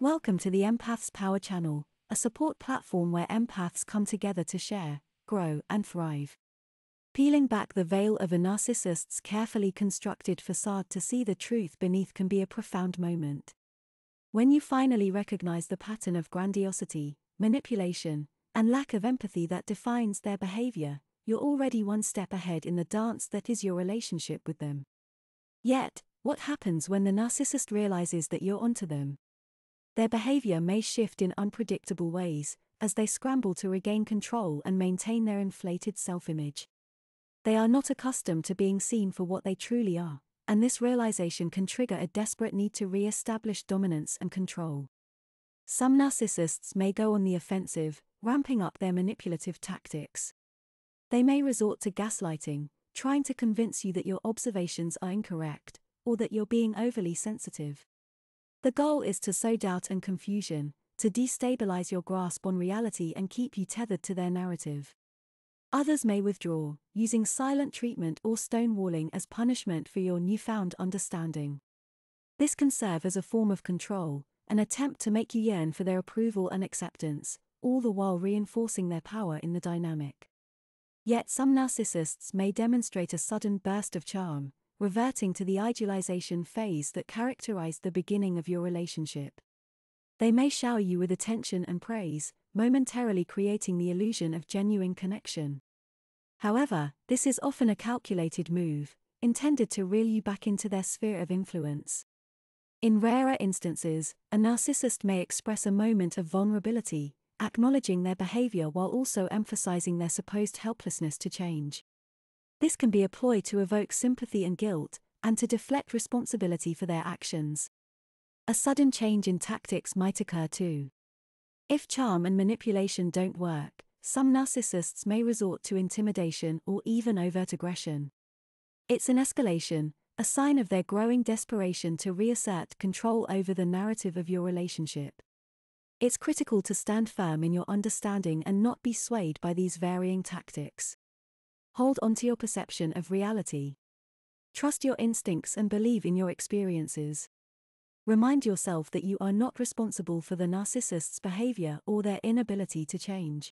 Welcome to the Empaths Power Channel, a support platform where empaths come together to share, grow, and thrive. Peeling back the veil of a narcissist's carefully constructed facade to see the truth beneath can be a profound moment. When you finally recognize the pattern of grandiosity, manipulation, and lack of empathy that defines their behavior, you're already one step ahead in the dance that is your relationship with them. Yet, what happens when the narcissist realizes that you're onto them? Their behavior may shift in unpredictable ways, as they scramble to regain control and maintain their inflated self image. They are not accustomed to being seen for what they truly are, and this realization can trigger a desperate need to re establish dominance and control. Some narcissists may go on the offensive, ramping up their manipulative tactics. They may resort to gaslighting, trying to convince you that your observations are incorrect, or that you're being overly sensitive. The goal is to sow doubt and confusion, to destabilize your grasp on reality and keep you tethered to their narrative. Others may withdraw, using silent treatment or stonewalling as punishment for your newfound understanding. This can serve as a form of control, an attempt to make you yearn for their approval and acceptance, all the while reinforcing their power in the dynamic. Yet some narcissists may demonstrate a sudden burst of charm, reverting to the idealization phase that characterized the beginning of your relationship. They may shower you with attention and praise, momentarily creating the illusion of genuine connection. However, this is often a calculated move, intended to reel you back into their sphere of influence. In rarer instances, a narcissist may express a moment of vulnerability, acknowledging their behavior while also emphasizing their supposed helplessness to change. This can be a ploy to evoke sympathy and guilt, and to deflect responsibility for their actions. A sudden change in tactics might occur too. If charm and manipulation don't work, some narcissists may resort to intimidation or even overt aggression. It's an escalation, a sign of their growing desperation to reassert control over the narrative of your relationship. It's critical to stand firm in your understanding and not be swayed by these varying tactics. Hold on to your perception of reality. Trust your instincts and believe in your experiences. Remind yourself that you are not responsible for the narcissist's behavior or their inability to change.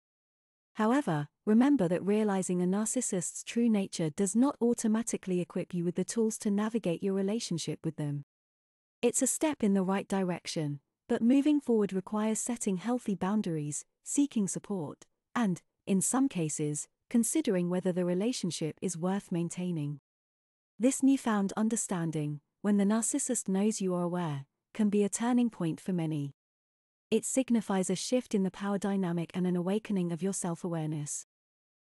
However, remember that realizing a narcissist's true nature does not automatically equip you with the tools to navigate your relationship with them. It's a step in the right direction, but moving forward requires setting healthy boundaries, seeking support, and, in some cases, considering whether the relationship is worth maintaining. This newfound understanding, when the narcissist knows you are aware, can be a turning point for many. It signifies a shift in the power dynamic and an awakening of your self awareness.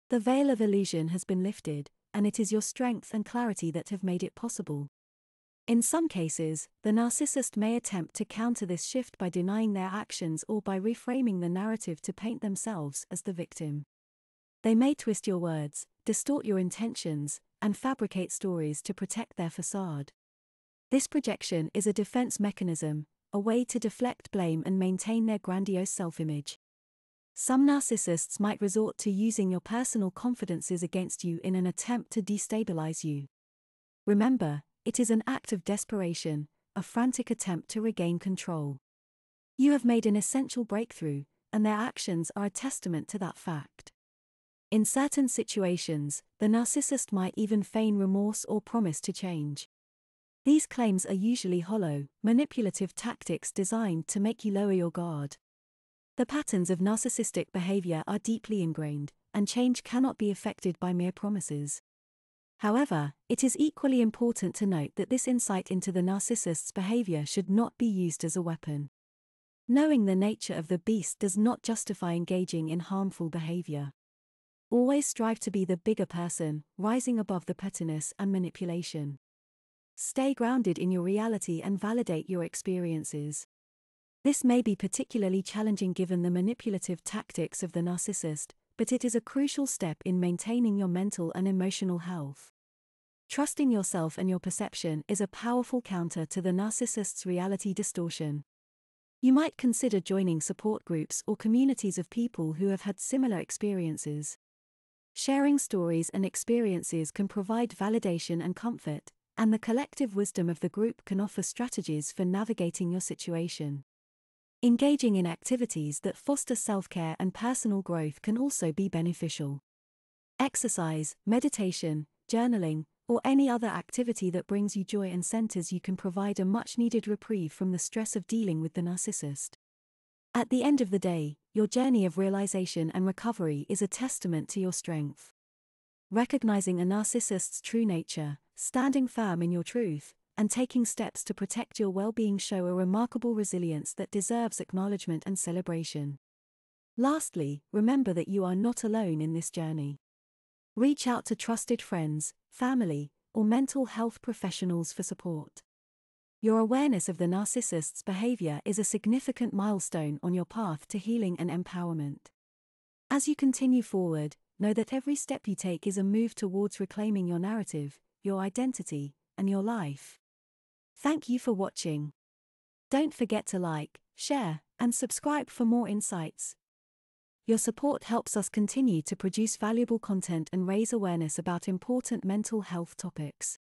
The veil of illusion has been lifted, and it is your strength and clarity that have made it possible. In some cases, the narcissist may attempt to counter this shift by denying their actions or by reframing the narrative to paint themselves as the victim. They may twist your words, distort your intentions, and fabricate stories to protect their facade. This projection is a defense mechanism, a way to deflect blame and maintain their grandiose self image. Some narcissists might resort to using your personal confidences against you in an attempt to destabilize you. Remember, it is an act of desperation, a frantic attempt to regain control. You have made an essential breakthrough, and their actions are a testament to that fact. In certain situations, the narcissist might even feign remorse or promise to change. These claims are usually hollow, manipulative tactics designed to make you lower your guard. The patterns of narcissistic behavior are deeply ingrained, and change cannot be effected by mere promises. However, it is equally important to note that this insight into the narcissist's behavior should not be used as a weapon. Knowing the nature of the beast does not justify engaging in harmful behavior. Always strive to be the bigger person, rising above the pettiness and manipulation. Stay grounded in your reality and validate your experiences. This may be particularly challenging given the manipulative tactics of the narcissist, but it is a crucial step in maintaining your mental and emotional health. Trusting yourself and your perception is a powerful counter to the narcissist's reality distortion. You might consider joining support groups or communities of people who have had similar experiences. Sharing stories and experiences can provide validation and comfort, and the collective wisdom of the group can offer strategies for navigating your situation. Engaging in activities that foster self care and personal growth can also be beneficial. Exercise, meditation, journaling, or any other activity that brings you joy and centers you can provide a much needed reprieve from the stress of dealing with the narcissist. At the end of the day, your journey of realization and recovery is a testament to your strength. Recognizing a narcissist's true nature, standing firm in your truth, and taking steps to protect your well being show a remarkable resilience that deserves acknowledgement and celebration. Lastly, remember that you are not alone in this journey. Reach out to trusted friends, family, or mental health professionals for support. Your awareness of the narcissist's behavior is a significant milestone on your path to healing and empowerment. As you continue forward, know that every step you take is a move towards reclaiming your narrative, your identity, and your life. Thank you for watching. Don't forget to like, share, and subscribe for more insights. Your support helps us continue to produce valuable content and raise awareness about important mental health topics.